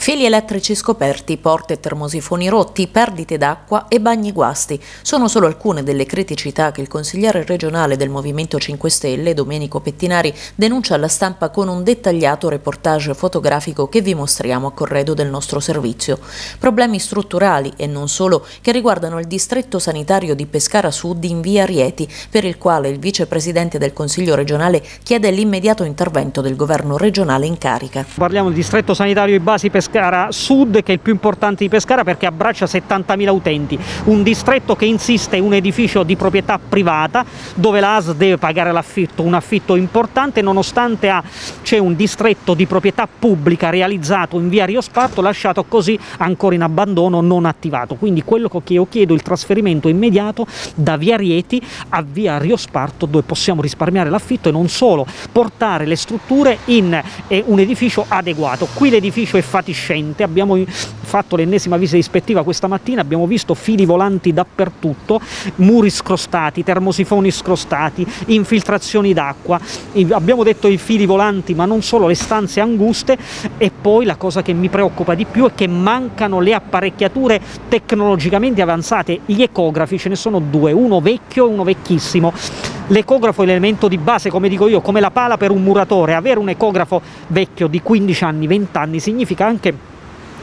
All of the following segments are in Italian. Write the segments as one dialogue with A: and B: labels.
A: Fili elettrici scoperti, porte e termosifoni rotti, perdite d'acqua e bagni guasti sono solo alcune delle criticità che il consigliere regionale del Movimento 5 Stelle, Domenico Pettinari, denuncia alla stampa con un dettagliato reportage fotografico che vi mostriamo a corredo del nostro servizio. Problemi strutturali e non solo che riguardano il distretto sanitario di Pescara Sud in via Rieti, per il quale il vicepresidente del Consiglio regionale chiede l'immediato intervento del governo regionale in carica.
B: Parliamo del distretto sanitario di basi Pescara Pescara Sud che è il più importante di Pescara perché abbraccia 70.000 utenti, un distretto che insiste in un edificio di proprietà privata dove l'AS deve pagare l'affitto, un affitto importante nonostante c'è un distretto di proprietà pubblica realizzato in via Rio Sparto lasciato così ancora in abbandono non attivato, quindi quello che io chiedo è il trasferimento immediato da via Rieti a via Rio Sparto dove possiamo risparmiare l'affitto e non solo portare le strutture in eh, un edificio adeguato, qui l'edificio è fatiscente incandescente, abbiamo fatto l'ennesima visita ispettiva questa mattina, abbiamo visto fili volanti dappertutto, muri scrostati, termosifoni scrostati, infiltrazioni d'acqua, abbiamo detto i fili volanti ma non solo, le stanze anguste. E poi la cosa che mi preoccupa di più è che mancano le apparecchiature tecnologicamente avanzate, gli ecografi ce ne sono due, uno vecchio e uno vecchissimo L'ecografo è l'elemento di base, come dico io, come la pala per un muratore. Avere un ecografo vecchio di 15 anni, 20 anni significa anche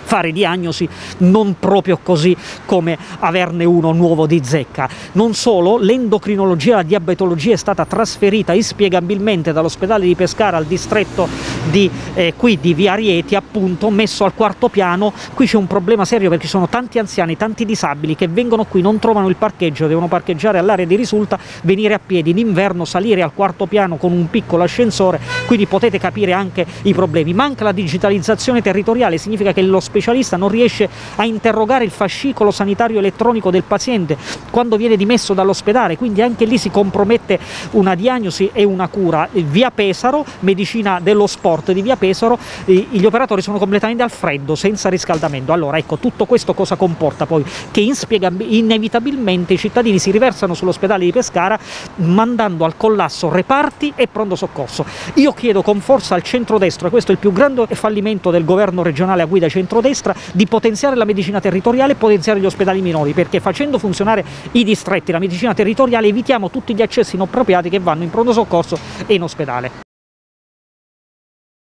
B: fare diagnosi non proprio così come averne uno nuovo di zecca. Non solo, l'endocrinologia, la diabetologia è stata trasferita inspiegabilmente dall'ospedale di Pescara al distretto di, eh, qui di Via Rieti, appunto, messo al quarto piano. Qui c'è un problema serio perché ci sono tanti anziani, tanti disabili che vengono qui, non trovano il parcheggio, devono parcheggiare all'area di risulta, venire a piedi in inverno, salire al quarto piano con un piccolo ascensore, quindi potete capire anche i problemi. Manca la digitalizzazione territoriale, significa che l'ospedale specialista non riesce a interrogare il fascicolo sanitario elettronico del paziente quando viene dimesso dall'ospedale, quindi anche lì si compromette una diagnosi e una cura. Via Pesaro, medicina dello sport di Via Pesaro, gli operatori sono completamente al freddo, senza riscaldamento. Allora ecco, tutto questo cosa comporta poi? Che inevitabilmente i cittadini si riversano sull'ospedale di Pescara mandando al collasso reparti e pronto soccorso. Io chiedo con forza al centrodestra, questo è il più grande fallimento del governo regionale a guida centrodestra, destra di potenziare la medicina territoriale e potenziare gli ospedali minori, perché facendo funzionare i distretti, la medicina territoriale, evitiamo tutti gli accessi inappropriati che vanno in pronto soccorso e in ospedale.